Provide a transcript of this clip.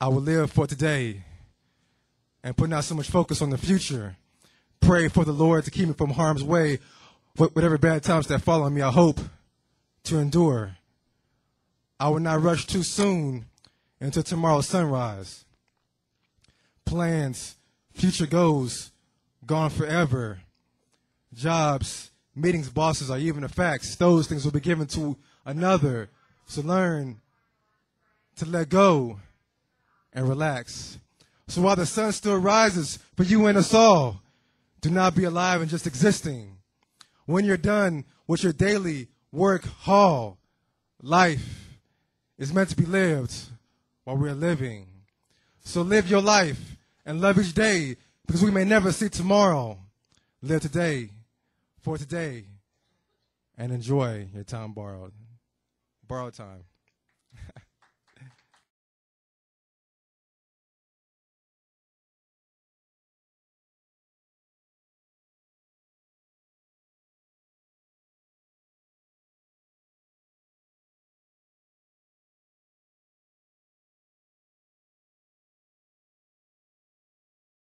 I will live for today and put not so much focus on the future. Pray for the Lord to keep me from harm's way. Whatever bad times that fall on me, I hope to endure. I will not rush too soon until tomorrow's sunrise. Plans, future goals, gone forever. Jobs, meetings, bosses, or even the facts, those things will be given to another. So learn to let go and relax. So while the sun still rises for you and us all, do not be alive and just existing. When you're done with your daily work haul, life is meant to be lived while we're living. So live your life and love each day because we may never see tomorrow. Live today for today and enjoy your time borrowed. Borrowed time.